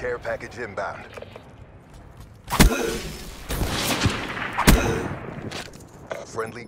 Care package inbound. Friendly